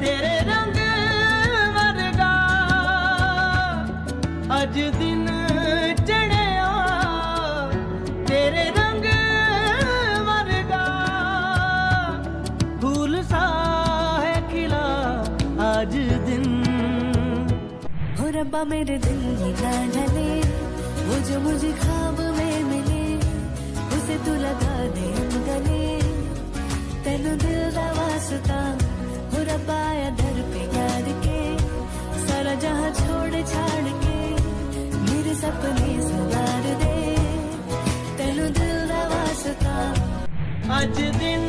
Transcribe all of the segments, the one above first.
तेरे रंग दिन तेरे रंग सा आज दिन। हो रब्बा मेरे दिल में ना ढले वो जो मुझे खाब में मिले, उसे तू लगा दे पाया दर पे याद के, सारा जहाँ छोड़ छाड़ के, मेरे सपने सवार दे। तेनु दिल का वास्ता। आज दिन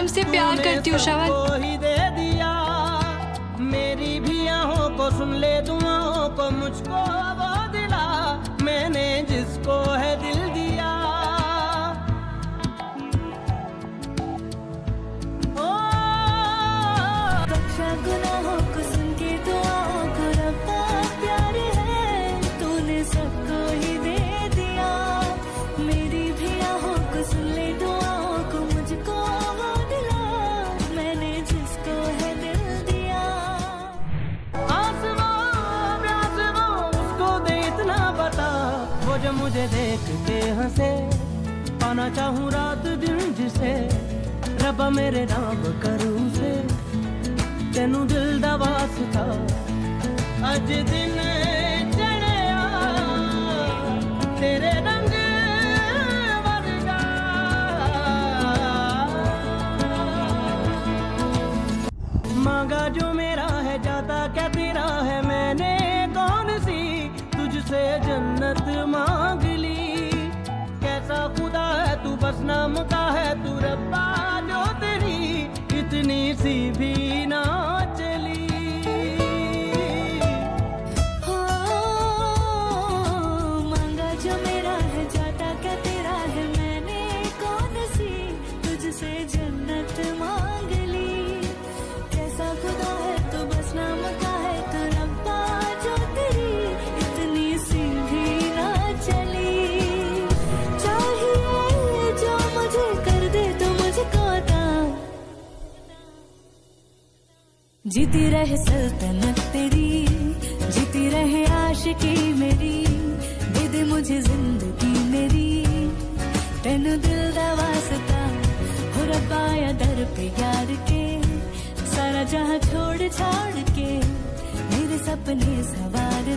तुमसे प्यार करती हूँ, शवन। ही दे दिया मेरी भी आहों को सुन ले दुआओं को मुझको वो दिला मैंने जिसको है दिल जो मुझे देख के हंसे। पाना चाहूँ रात दिन जिसे। रब मेरे नाम करूँ से तेनू दिल दा वास्ता अज दिन चढ़िया। तेरे रंग मांगा जो मेरा है, जाता क्या तेरा है मैंने? तुझसे जन्नत मांग ली। कैसा खुदा है तू, बस नाम का है तू, रब्बा जो तेरी इतनी सी भी ना जो मेरा है, जाता क्या तेरा है? मैंने कौन सी तुझसे जन्नत मांग जीती रहे सल्तनत तेरी, जीती रहे आशिकी मेरी, दे दे मुझे ज़िंदगी मेरी। तेन दिल दा वास्ता हो रब्बा दर पे यार के, सारा जहाँ छोड़ छाड़ के, मेरे सपने सवार